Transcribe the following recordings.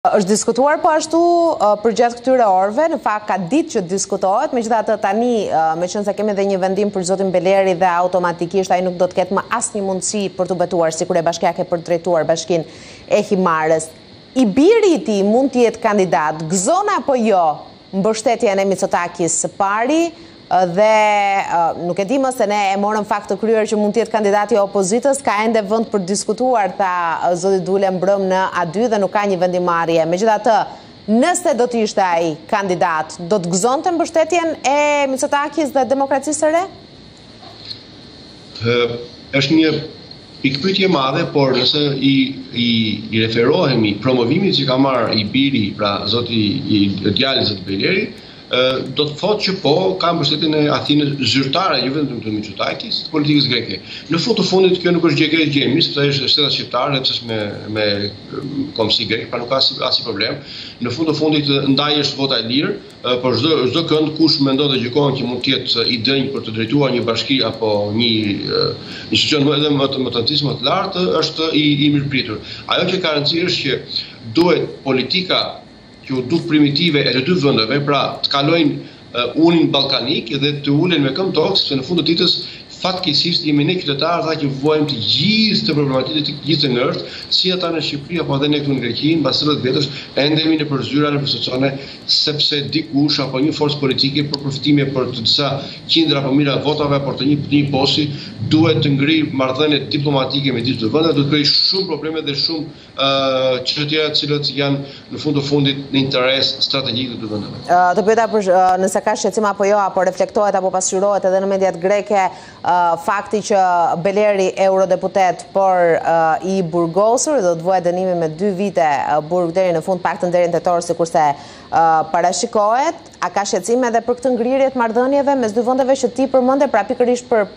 Është diskutuar po ashtu përgjatë këtyre orëve, në fakt ka ditë që diskutohet, megjithatë tani, meqenëse kemi edhe një vendim për zotin Beleri dhe automatikisht ai nuk do të ketë më asnjë mundësi për t'u betuar si kryebashkiak e për të drejtuar bashkinë e Himarës. I biri i tij mund të jetë kandidat, gëzon apo jo mbështetjen e Mitsotakis së pari dhe nuk e di, meqë se ne e morëm fakt të kryer që mund të jetë kandidati i opozitës, ka ende vend për të diskutuar, tha zoti Dule mbrëmë në A2 dhe nuk ka një vendimmarrje. Megjithatë, nëse do të ishte ai kandidat, do të gëzonte mbështetjen e Mitsotakis dhe Demokracisë së Re? Është një pikëpyetje e madhe, por nëse i i i referohemi promovimit që ka marrë i biri, pra zoti, i djali i zotit Beleri, do të thotë që po ka mbështetjen e Athinës zyrtare, jo vetëm të Mitsotakis, të politikës greke. Në fund të fundit kjo nuk është gjë e keq gjë mirë, sepse ai është shtetas shqiptar edhe pse me me kombësi grek, pra nuk ka asnjë problem. Në fund të fundit ndaj është vota e lirë, Por çdo çdo kënd kush mendon dhe gjykon që mund të jetë i denjë për të drejtuar një bashki apo një institucion më edhe më të më të rëndësishëm më të lartë është i i mirëpritur. Ajo që ka rëndësi është që duhet politika që u duk primitive e të dy vendeve, pra të kalojnë uh, unin ballkanik dhe të ulen me këmbë në tokë, sepse në fund të ditës fatkeqësisht jemi ne qytetarët ata që vuajmë të gjithë këto problematika të gjithë këtë ngërç, si ata në Shqipëri apo edhe ne këtu në Greqi, mbas 30 vjetësh ende jemi në përzyra në situacione sepse dikush apo një forcë politike për përfitime për të disa qindra apo mijëra votave apo të një të një posti do të ngrijë marrëdhënie diplomatike midis dy vendeve do të krijojë shumë probleme dhe shumë uh, çështje të tjera të cilat janë në fund të fundit në interes strategjik të dy vendeve. Uh, të pyeta për uh, nëse ka shqetësim apo jo apo reflektohet apo pasqyrohet edhe në mediat greke fakti që Beleri eurodeputet por i burgosur do të vuajë dënimin me 2 vite burg deri në fund të paktën deri në tetor sikurse parashikohet a ka shqetësim edhe për këtë ngrirje të marrëdhënieve mes dy vendeve që ti përmende pra pikërisht për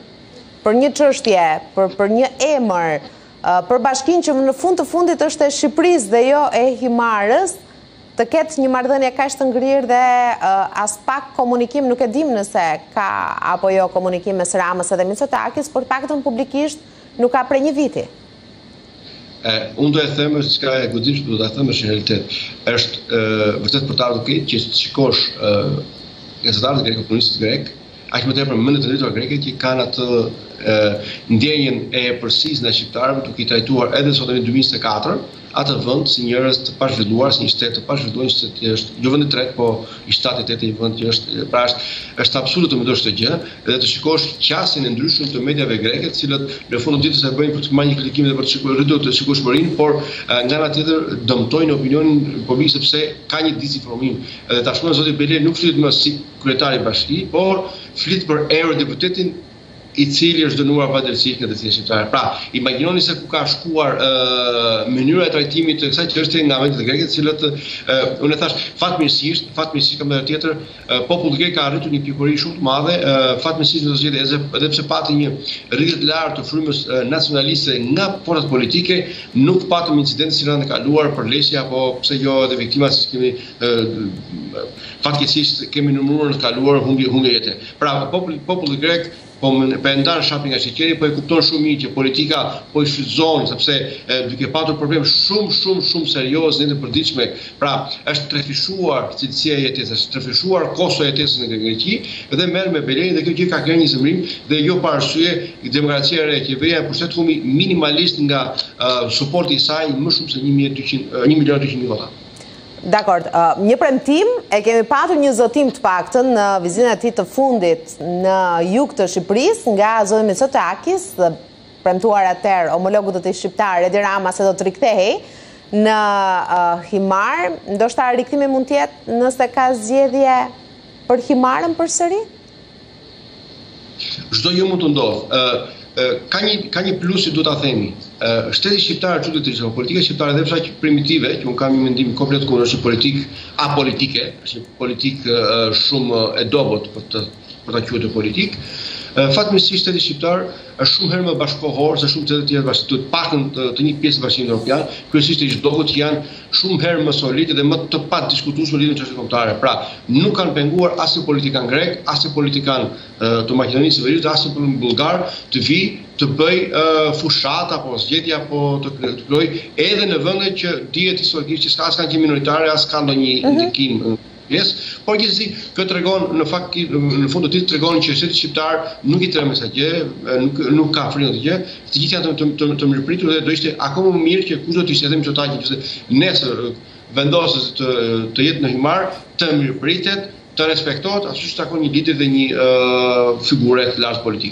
për një çështje për për një emër për bashkinë që në fund të fundit është e Shqipërisë dhe jo e Himarës të ketë një marrëdhënie kaq të ngrirë dhe aspak komunikim, nuk e dimë nëse ka apo jo komunikim mes Ramës edhe Mitsotakis, por të paktën publikisht nuk ka prej një viti. E, unë do e themë që ka e gudim që do të themë është një realitet. është vërtet për të ardhur keq që të shikosh e, gazetarët grekë, opinionistët grekë, aq më tepër mediat greke që kanë atë e, ndjenjën e epërsisë ndaj shqiptarëve duke i trajtuar edhe sot në 2024 atë vend si njerëz të pazhvilluar, si një shtet të pazhvilluar, një shtet që është jo vend i tretë, po i shtatë i tetë një vend që është pra është është absurde të mendosh këtë gjë dhe të shikosh qasjen e ndryshme të mediave greke, të cilët në fund të ditës e bëjnë për të marrë një klikim dhe për të shikuar rritur shikueshmërinë, por nga ana tjetër dëmtojnë opinionin publik sepse ka një disinformim. Edhe tashmë zoti Beleri nuk flitet më si Kryetari i bashkisë, por flitet për eurodeputetin i cili është dënuar padrejtësisht në drejtësinë shqiptare. Pra, imagjinoni se ku ka shkuar ë mënyra e trajtimit të kësaj çështje nga mediat greke, të cilët unë thash fatmirësisht, fatmirësisht nga ana tjetër, populli grek ka arritur një pjekuri shumë të madhe, fatmirësisht në zgjedhje edhe edhe pse pati një rritje të lartë të frymës nacionaliste nga forcat politike, nuk patëm incidente si në të kaluar përleshje apo pse jo edhe viktima siç kemi fatkeqësisht kemi numëruar në të kaluar humbje humbje jete. Pra populli populli grek po po e ndan shapin nga sheqeri, po e kupton shumë mirë që politika po i shfrytëzon sepse e, duke patur problem shumë shumë shumë serioz në të përditshme. Pra është trefishuar cilësia e jetesës, është trefishuar kosto e jetesës në Greqi dhe merren me Belerin dhe kjo gjë ka krijuar një zemërim dhe jo pa arsye demokracia e re qeveria në pushtet humbi minimalisht nga uh, suporti i saj më shumë se 1200 1 milion 200 mijë vota. Dakord, një premtim e kemi patur një zotim të paktën në vizitën e tij të fundit në jug të Shqipërisë nga zoti Mitsotakis i premtuar atëherë homologut të tij shqiptar Edi Rama se do të rikthehej në uh, Himarë, ndoshta rikthimi mund të jetë nëse ka zgjedhje për Himarën përsëri? Çdo gjë mund të ndodhë. Ë ka një ka një plus që duhet ta themi. Ë shteti shqiptar çuditërisht, apo politika shqiptare edhe pse aq primitive, që un kam një mendim komplet kundër, është politikë apolitike, është politikë shumë e dobët për të për ta quajtur politikë. Fatmirësisht shteti shqiptar është shumë herë më bashkëkohor se shumë shtete të tjera bashkë, të paktën të, të një pjesë të Bashkimit Evropian, kryesisht të çdo që janë shumë herë më solid dhe më të padiskutueshme lidhur me çështjet kombëtare. Pra, nuk kanë penguar as një politikan grek, as një politikan të Maqedonisë së Veriut, as një bullgar të vijë të bëjë uh, fushatë apo zgjedhje apo të krijojë edhe në vende që dihet historikisht që s'ka as kanë qenë minoritare, as kanë ndonjë mhm. ndikim uh -huh. Por gjithsesi kjo tregon në fakt në fund të ditës tregon që shteti shqiptar nuk i trembet asgjëje, nuk nuk ka frikë të gjë, të gjithë janë të të, të mirëpritur dhe do ishte akoma më mirë që kushdo të ishte edhe Mitsotakis, nëse nesër vendos të të jetë në Himarë, të mirëpritet, të respektohet ashtu siç i takon një lideri dhe një uh, figure të lartë politike.